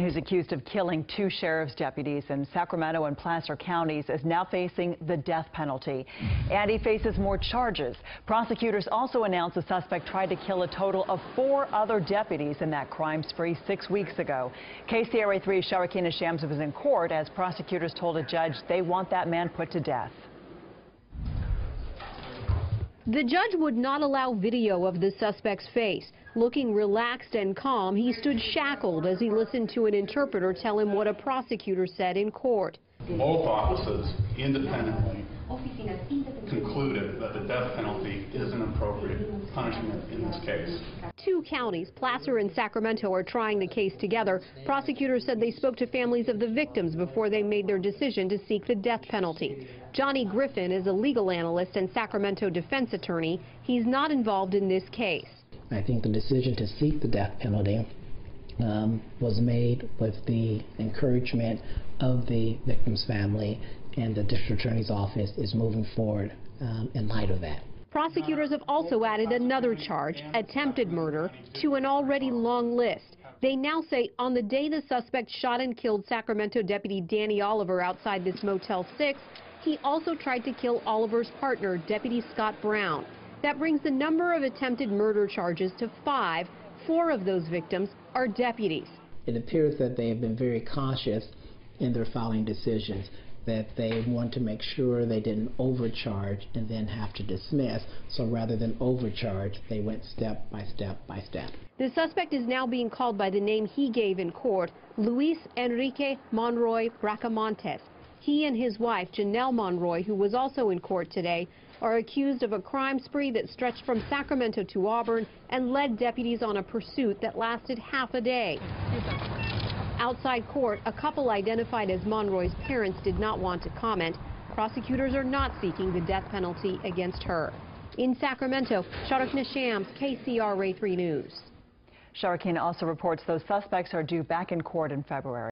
who's accused of killing two sheriff's deputies in Sacramento and Placer counties, is now facing the death penalty. And he faces more charges. Prosecutors also announced the suspect tried to kill a total of four other deputies in that crime spree six weeks ago. KCRA 3's Sharokina Shams was in court as prosecutors told a judge they want that man put to death. The judge would not allow video of the suspect's face. Looking relaxed and calm, he stood shackled as he listened to an interpreter tell him what a prosecutor said in court. Both offices independently concluded that the death penalty is an appropriate punishment in this case. Two counties, Placer and Sacramento, are trying the case together. Prosecutors said they spoke to families of the victims before they made their decision to seek the death penalty. Johnny Griffin is a legal analyst and Sacramento defense attorney. He's not involved in this case. I think the decision to seek the death penalty um, was made with the encouragement of the victim's family and the district attorney's office is moving forward um, in light of that. Prosecutors have also added another charge, attempted murder, to an already long list. They now say on the day the suspect shot and killed Sacramento Deputy Danny Oliver outside this Motel 6, he also tried to kill Oliver's partner, Deputy Scott Brown. That brings the number of attempted murder charges to five. Four of those victims are deputies. It appears that they have been very cautious in their filing decisions, that they want to make sure they didn't overcharge and then have to dismiss. So rather than overcharge, they went step by step by step. The suspect is now being called by the name he gave in court, Luis Enrique Monroy Bracamontes. He and his wife, Janelle Monroy, who was also in court today, are accused of a crime spree that stretched from Sacramento to Auburn and led deputies on a pursuit that lasted half a day. Outside court, a couple identified as Monroy's parents did not want to comment. Prosecutors are not seeking the death penalty against her. In Sacramento, Sharokina Shams, KCRA 3 News. Sharokina also reports those suspects are due back in court in February.